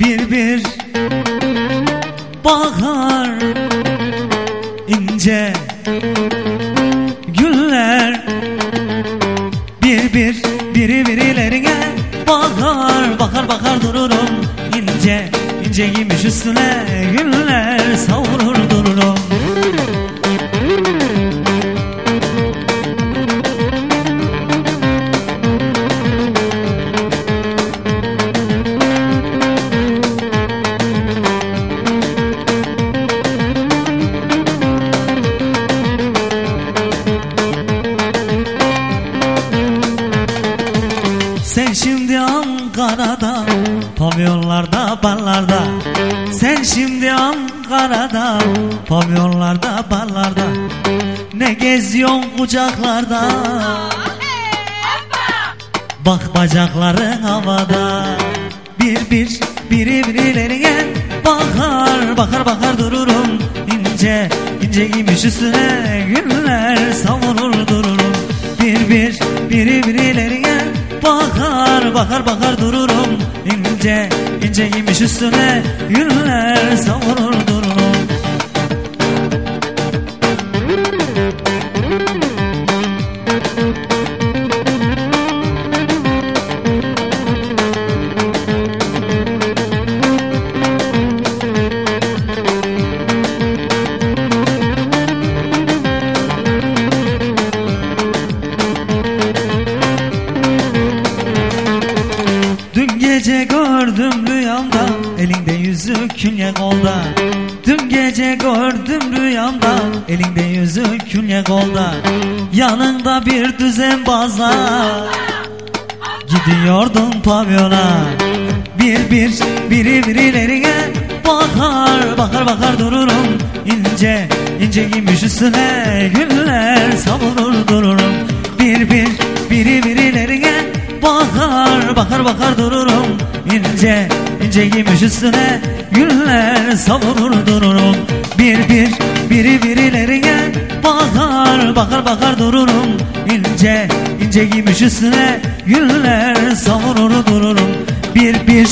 bir bahar ince güller. Bir bir biri birilerine bakar bakar bakar dururum. İnce ince giymiş üstüne güller savurur dururum Sen şimdi Ankara'da Pavyonlarda, barlarda. Sen şimdi Ankara'da Pavyonlarda, barlarda. Ne geziyorsun kucaklarda? Bak bacakların havada. Bir bir biri birilerine Bakar. Bakar bakar dururum. İnce ince giymiş üstüne Güller savurur dururum. Bir bir biri birilerine Bakar bakar bakar dururum. İnce ince giymiş üstüne Güller savurur dururum gece gördüm rüyamda. Elinde yüzük künye kolda. Dün gece gördüm rüyamda. Elinde yüzük künye kolda. Yanında bir düzenbazla Gidiyordun pavyona. Bir bir biri birilerine Bakar bakar bakar dururum. İnce ince giymiş üstüne Güller savurur dururum. Bir bir biri birilerine Bakar bakar bakar dururum. İnce ince giymiş üstüne Güller savurur dururum. Bir bir biri birilerine Bakar bakar bakar dururum. İnce ince giymiş üstüne Güller savurur dururum. Bir bir